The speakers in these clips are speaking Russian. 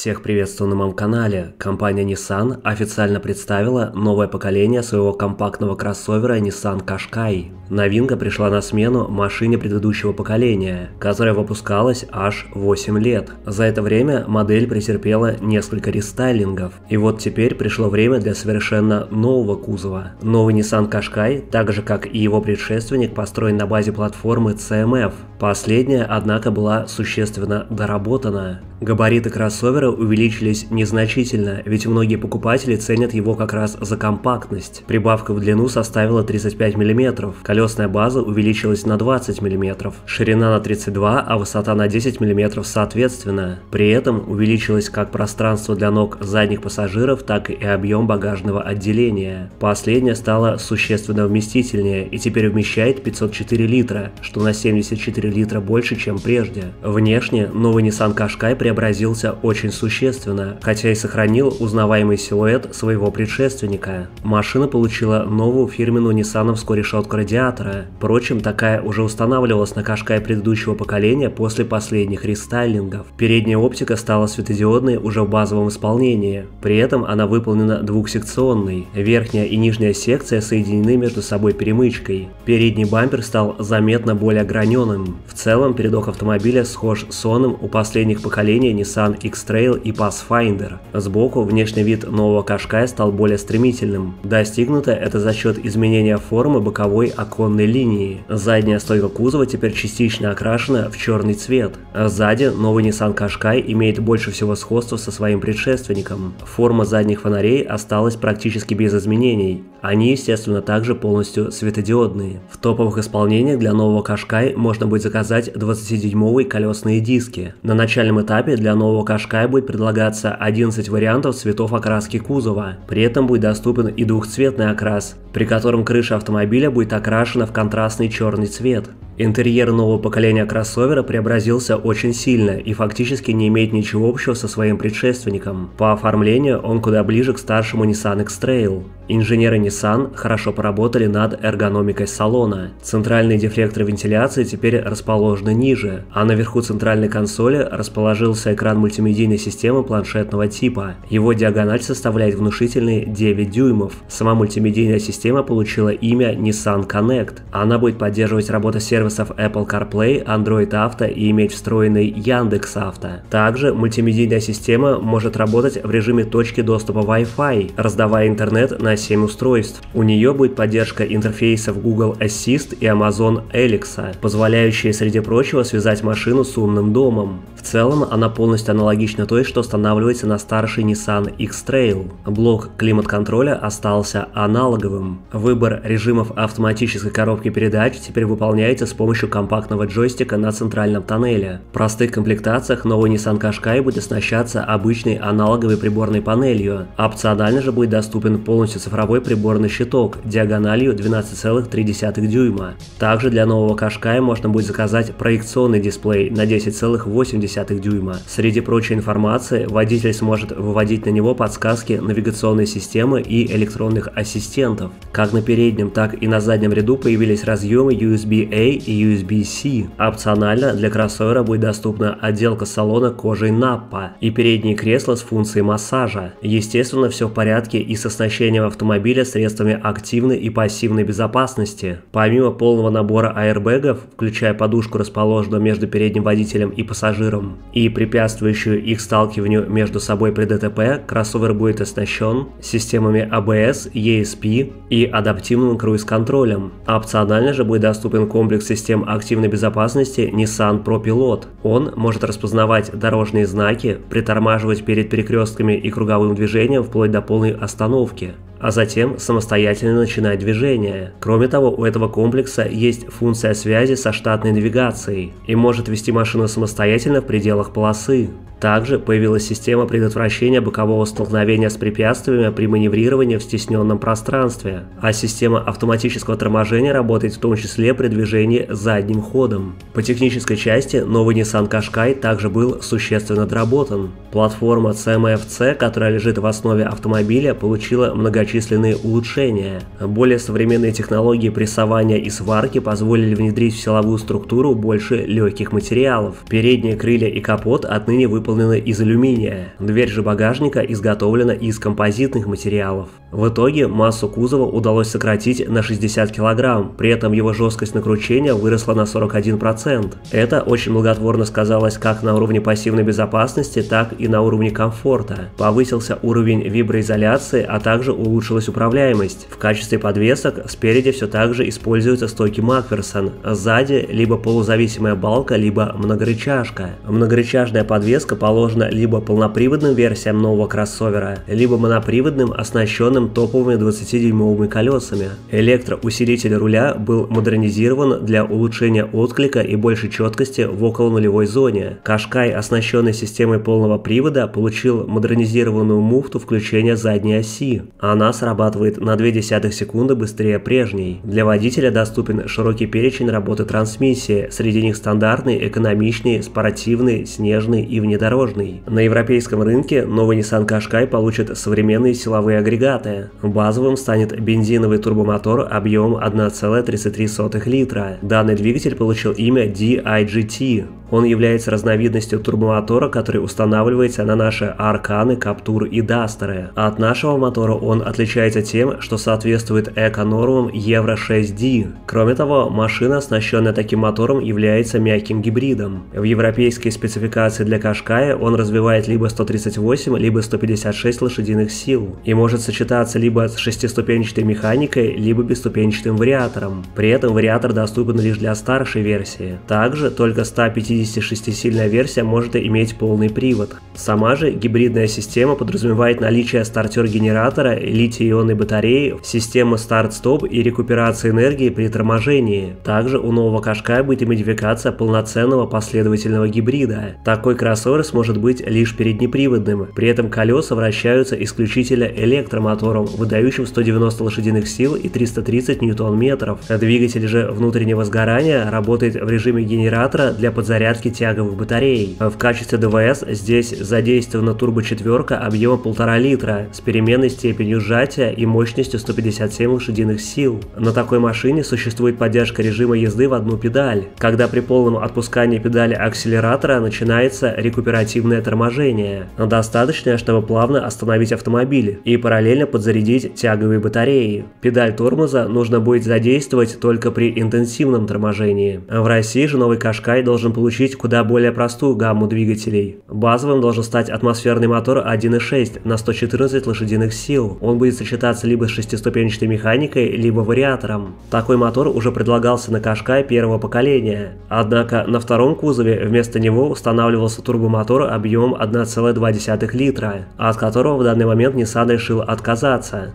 Всех приветствую на моем канале. Компания Nissan официально представила новое поколение своего компактного кроссовера Nissan Qashqai. Новинка пришла на смену машине предыдущего поколения, которая выпускалась аж 8 лет. За это время модель претерпела несколько рестайлингов. И вот теперь пришло время для совершенно нового кузова. Новый Nissan Qashqai, так же как и его предшественник, построен на базе платформы CMF. Последняя, однако, была существенно доработана. Габариты кроссовера увеличились незначительно, ведь многие покупатели ценят его как раз за компактность. Прибавка в длину составила 35 мм, колесная база увеличилась на 20 мм, ширина на 32, а высота на 10 мм соответственно. При этом увеличилось как пространство для ног задних пассажиров, так и объем багажного отделения. Последнее стало существенно вместительнее и теперь вмещает 504 литра, что на 74 литра больше, чем прежде. Внешне новый Nissan Qashqai преобразился очень существенно, хотя и сохранил узнаваемый силуэт своего предшественника. Машина получила новую фирменную ниссановскую решетку радиатора. Впрочем, такая уже устанавливалась на Кашкае предыдущего поколения после последних рестайлингов. Передняя оптика стала светодиодной уже в базовом исполнении. При этом она выполнена двухсекционной. Верхняя и нижняя секция соединены между собой перемычкой. Передний бампер стал заметно более граненым. В целом, передок автомобиля схож с оном у последних поколений Nissan X-Trail и Pathfinder. Сбоку внешний вид нового Qashqai стал более стремительным. Достигнуто это за счет изменения формы боковой оконной линии. Задняя стойка кузова теперь частично окрашена в черный цвет. Сзади новый Nissan Qashqai имеет больше всего сходства со своим предшественником. Форма задних фонарей осталась практически без изменений. Они, естественно, также полностью светодиодные. В топовых исполнениях для нового Qashqai можно будет заказать 27-дюймовые колесные диски. На начальном этапе для нового Кашкая будет предлагаться 11 вариантов цветов окраски кузова. При этом будет доступен и двухцветный окрас, при котором крыша автомобиля будет окрашена в контрастный черный цвет. Интерьер нового поколения кроссовера преобразился очень сильно и фактически не имеет ничего общего со своим предшественником. По оформлению он куда ближе к старшему Nissan X-Trail. Инженеры Nissan хорошо поработали над эргономикой салона. Центральные дефлекторы вентиляции теперь расположены ниже, а наверху центральной консоли расположился экран мультимедийной системы планшетного типа. Его диагональ составляет внушительные 9 дюймов. Сама мультимедийная система получила имя Nissan Connect. Она будет поддерживать работу сервисов Apple CarPlay, Android Auto и иметь встроенный Яндекс Авто. Также мультимедийная система может работать в режиме точки доступа Wi-Fi, раздавая интернет на 7 устройств. У нее будет поддержка интерфейсов Google Assist и Amazon Alexa, позволяющие, среди прочего, связать машину с умным домом. В целом, она полностью аналогична той, что устанавливается на старший Nissan X-Trail. Блок климат-контроля остался аналоговым. Выбор режимов автоматической коробки передач теперь выполняется с помощью компактного джойстика на центральном тоннеле. В простых комплектациях новый Nissan Qashqai будет оснащаться обычной аналоговой приборной панелью. Опционально же будет доступен полностью цифровой приборный щиток диагональю 12,3 дюйма. Также для нового Qashqai можно будет заказать проекционный дисплей на 10,8 дюйма. Среди прочей информации водитель сможет выводить на него подсказки навигационной системы и электронных ассистентов. Как на переднем, так и на заднем ряду появились разъемы USB-A и USB-C. Опционально для кроссовера будет доступна отделка салона кожей Nappa и передние кресла с функцией массажа. Естественно, все в порядке и с оснащением автомобиля средствами активной и пассивной безопасности. Помимо полного набора аэрбэгов, включая подушку, расположенную между передним водителем и пассажиром, и препятствующую их сталкиванию между собой при ДТП, кроссовер будет оснащен системами ABS, ESP и адаптивным круиз-контролем. Опционально же будет доступен комплекс систем активной безопасности Nissan Pro Pilot. Он может распознавать дорожные знаки, притормаживать перед перекрестками и круговым движением вплоть до полной остановки а затем самостоятельно начинать движение. Кроме того, у этого комплекса есть функция связи со штатной навигацией и может вести машину самостоятельно в пределах полосы. Также появилась система предотвращения бокового столкновения с препятствиями при маневрировании в стесненном пространстве, а система автоматического торможения работает в том числе при движении задним ходом. По технической части новый Nissan Qashqai также был существенно доработан. Платформа CMFC, которая лежит в основе автомобиля, получила многочисленные улучшения. Более современные технологии прессования и сварки позволили внедрить в силовую структуру больше легких материалов. Передние крылья и капот отныне выполнены из алюминия. Дверь же багажника изготовлена из композитных материалов. В итоге массу кузова удалось сократить на 60 кг, при этом его жесткость накручения выросла на 41%. Это очень благотворно сказалось как на уровне пассивной безопасности, так и на уровне комфорта. Повысился уровень виброизоляции, а также улучшилась управляемость. В качестве подвесок спереди все так же используются стойки Макферсон, сзади либо полузависимая балка, либо многорычажка. Многорычажная подвеска положена либо полноприводным версиям нового кроссовера, либо моноприводным, оснащенным топовыми 20-дюймовыми колесами. Электроусилитель руля был модернизирован для улучшения отклика и большей четкости в около нулевой зоне. Кашкай, оснащенный системой полного привода, получил модернизированную муфту включения задней оси. Она срабатывает на 0,2 секунды быстрее прежней. Для водителя доступен широкий перечень работы трансмиссии, среди них стандартный, экономичный, спортивный, снежный и внедорожный. На европейском рынке новый Nissan Qashqai получит современные силовые агрегаты. Базовым станет бензиновый турбомотор объемом 1,33 литра. Данный двигатель получил имя DIGT. Он является разновидностью турбомотора, который устанавливается на наши Арканы, Каптур и Дастеры. От нашего мотора он отличается тем, что соответствует эко-нормам Евро 6D. Кроме того, машина, оснащенная таким мотором, является мягким гибридом. В европейской спецификации для Кашкая он развивает либо 138, либо 156 лошадиных сил и может сочетаться либо с шестиступенчатой механикой, либо бесступенчатым вариатором. При этом вариатор доступен лишь для старшей версии. Также только 150 56-сильная версия может иметь полный привод. Сама же гибридная система подразумевает наличие стартер-генератора, литий-ионной батареи, системы старт-стоп и рекуперации энергии при торможении. Также у нового Кашкая будет модификация полноценного последовательного гибрида. Такой кроссовер сможет быть лишь переднеприводным, при этом колеса вращаются исключительно электромотором, выдающим 190 лошадиных сил и 330 ньютон-метров. Двигатель же внутреннего сгорания работает в режиме генератора для подзарядки зарядки тяговых батарей. В качестве ДВС здесь задействована турбочетверка объема 1,5 литра с переменной степенью сжатия и мощностью 157 лошадиных сил. На такой машине существует поддержка режима езды в одну педаль, когда при полном отпускании педали акселератора начинается рекуперативное торможение, достаточное, чтобы плавно остановить автомобиль и параллельно подзарядить тяговые батареи. Педаль тормоза нужно будет задействовать только при интенсивном торможении. В России же новый Кашкай должен получить куда более простую гамму двигателей. Базовым должен стать атмосферный мотор 1.6 на 114 лошадиных сил. Он будет сочетаться либо с шестиступенчатой механикой, либо вариатором. Такой мотор уже предлагался на Кашкай первого поколения. Однако на втором кузове вместо него устанавливался турбомотор объемом 1,2 литра, от которого в данный момент Nissan решил отказаться.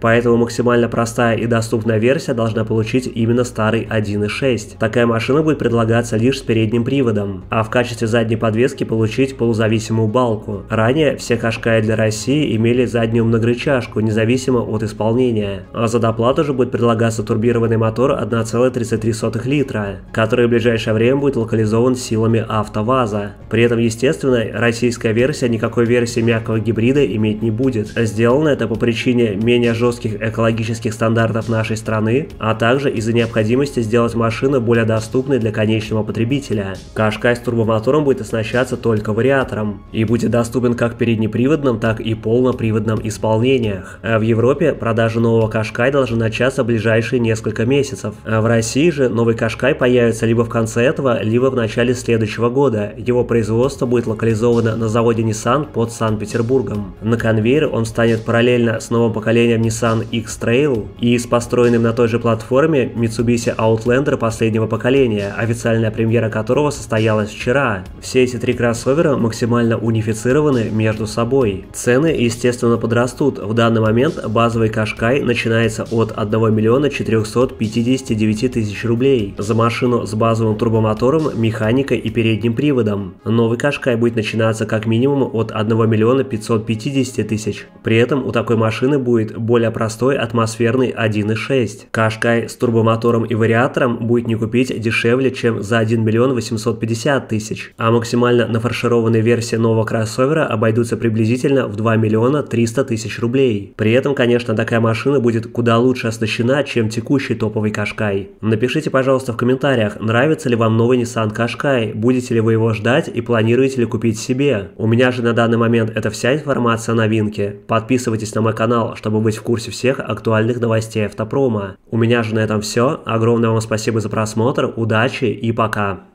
Поэтому максимально простая и доступная версия должна получить именно старый 1.6. Такая машина будет предлагаться лишь с передним приводом а в качестве задней подвески получить полузависимую балку. Ранее все Кашкаи для России имели заднюю многорычажку, независимо от исполнения. А за доплату же будет предлагаться турбированный мотор 1,33 литра, который в ближайшее время будет локализован силами АвтоВАЗа. При этом, естественно, российская версия никакой версии мягкого гибрида иметь не будет. Сделано это по причине менее жестких экологических стандартов нашей страны, а также из-за необходимости сделать машину более доступной для конечного потребителя. Кашкай с турбомотором будет оснащаться только вариатором и будет доступен как в переднеприводном, так и полноприводном исполнениях. А в Европе продажа нового Кашкай должны начаться в ближайшие несколько месяцев. А в России же новый Кашкай появится либо в конце этого, либо в начале следующего года. Его производство будет локализовано на заводе Nissan под Санкт-Петербургом. На конвейер он станет параллельно с новым поколением Nissan X-Trail и с построенным на той же платформе Mitsubishi Outlander последнего поколения, официальная премьера которого состоялась вчера. Все эти три кроссовера максимально унифицированы между собой. Цены, естественно, подрастут. В данный момент базовый Кашкай начинается от 1 миллиона 459 тысяч рублей за машину с базовым турбомотором, механикой и передним приводом. Новый Кашкай будет начинаться как минимум от 1 миллиона 550 тысяч. При этом у такой машины будет более простой атмосферный 1.6. Кашкай с турбомотором и вариатором будет не купить дешевле, чем за 1 миллион 850 50 тысяч, а максимально нафаршированные версии нового кроссовера обойдутся приблизительно в 2 миллиона 300 тысяч рублей. При этом, конечно, такая машина будет куда лучше оснащена, чем текущий топовый Кашкай. Напишите, пожалуйста, в комментариях, нравится ли вам новый Nissan Кашкай, будете ли вы его ждать и планируете ли купить себе. У меня же на данный момент это вся информация о новинке. Подписывайтесь на мой канал, чтобы быть в курсе всех актуальных новостей автопрома. У меня же на этом все. Огромное вам спасибо за просмотр, удачи и пока.